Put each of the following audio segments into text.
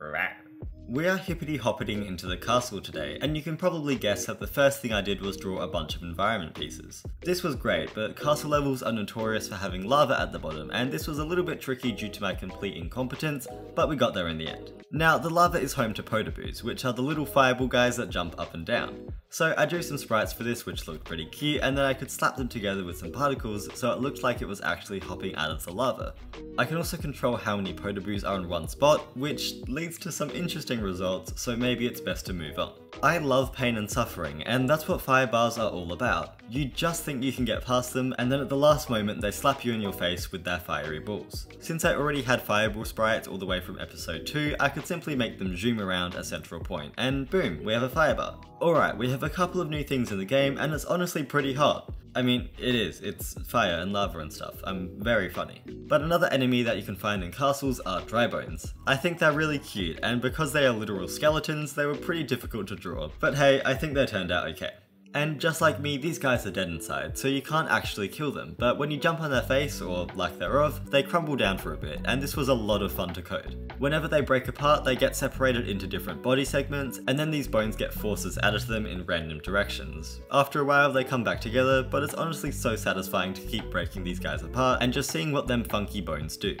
Right. We are hippity hoppeting into the castle today, and you can probably guess that the first thing I did was draw a bunch of environment pieces. This was great, but castle levels are notorious for having lava at the bottom, and this was a little bit tricky due to my complete incompetence, but we got there in the end. Now, the lava is home to Podoboos, which are the little fireball guys that jump up and down. So I drew some sprites for this which looked pretty cute and then I could slap them together with some particles so it looked like it was actually hopping out of the lava. I can also control how many Podoboos are in one spot, which leads to some interesting results, so maybe it's best to move on. I love pain and suffering, and that's what fire bars are all about. You just think you can get past them, and then at the last moment they slap you in your face with their fiery balls. Since I already had fireball sprites all the way from episode 2, I could simply make them zoom around a central point, and boom, we have a fire bar. Alright, we have a couple of new things in the game, and it's honestly pretty hot. I mean, it is, it's fire and lava and stuff, I'm very funny. But another enemy that you can find in castles are dry bones. I think they're really cute, and because they are literal skeletons, they were pretty difficult to draw. But hey, I think they turned out okay. And just like me, these guys are dead inside, so you can't actually kill them, but when you jump on their face, or lack thereof, they crumble down for a bit, and this was a lot of fun to code. Whenever they break apart, they get separated into different body segments, and then these bones get forces added to them in random directions. After a while, they come back together, but it's honestly so satisfying to keep breaking these guys apart, and just seeing what them funky bones do.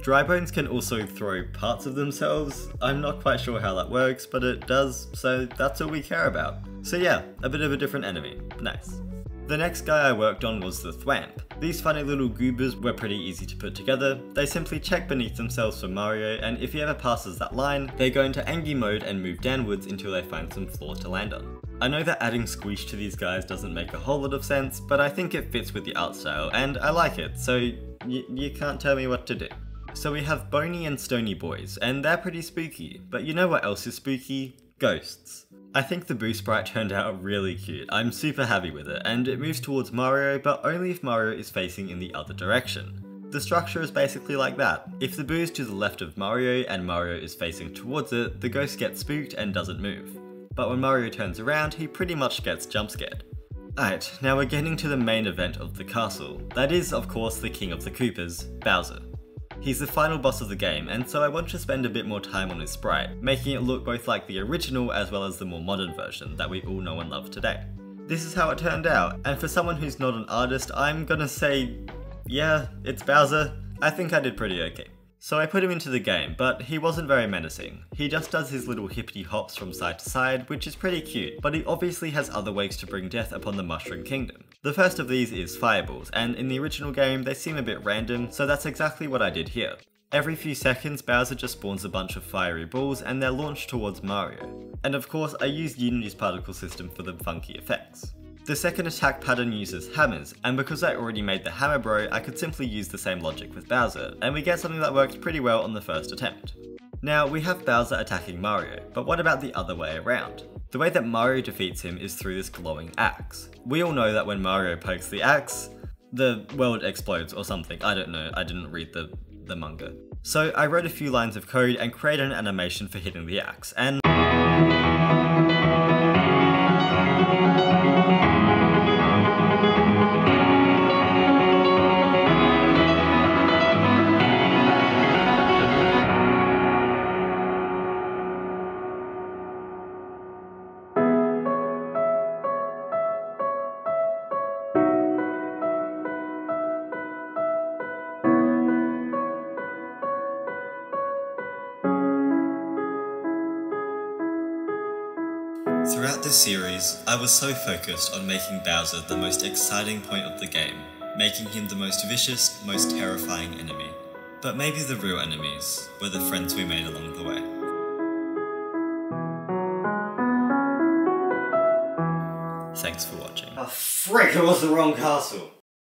Dry bones can also throw parts of themselves. I'm not quite sure how that works, but it does, so that's all we care about. So yeah, a bit of a different enemy. Nice. The next guy I worked on was the Thwomp. These funny little goobers were pretty easy to put together. They simply check beneath themselves for Mario, and if he ever passes that line, they go into Angie mode and move downwards until they find some floor to land on. I know that adding squish to these guys doesn't make a whole lot of sense, but I think it fits with the art style, and I like it, so you can't tell me what to do. So we have Bony and Stony boys, and they're pretty spooky, but you know what else is spooky? Ghosts. I think the Boo sprite turned out really cute, I'm super happy with it, and it moves towards Mario, but only if Mario is facing in the other direction. The structure is basically like that. If the Boo is to the left of Mario and Mario is facing towards it, the ghost gets spooked and doesn't move. But when Mario turns around, he pretty much gets jump scared. Alright, now we're getting to the main event of the castle. That is, of course, the king of the Koopas, Bowser. He's the final boss of the game, and so I want to spend a bit more time on his sprite, making it look both like the original as well as the more modern version that we all know and love today. This is how it turned out, and for someone who's not an artist, I'm gonna say, yeah, it's Bowser. I think I did pretty okay. So I put him into the game, but he wasn't very menacing. He just does his little hippity hops from side to side, which is pretty cute, but he obviously has other ways to bring death upon the Mushroom Kingdom. The first of these is fireballs, and in the original game they seem a bit random, so that's exactly what I did here. Every few seconds, Bowser just spawns a bunch of fiery balls and they're launched towards Mario. And of course, I used Unity's particle system for the funky effects. The second attack pattern uses hammers, and because I already made the hammer bro, I could simply use the same logic with Bowser, and we get something that works pretty well on the first attempt. Now, we have Bowser attacking Mario, but what about the other way around? The way that Mario defeats him is through this glowing axe. We all know that when Mario pokes the axe, the world explodes or something, I don't know, I didn't read the, the manga. So I wrote a few lines of code and created an animation for hitting the axe, and Throughout this series, I was so focused on making Bowser the most exciting point of the game, making him the most vicious, most terrifying enemy. But maybe the real enemies were the friends we made along the way. Thanks for watching. Oh frick, it was the wrong castle!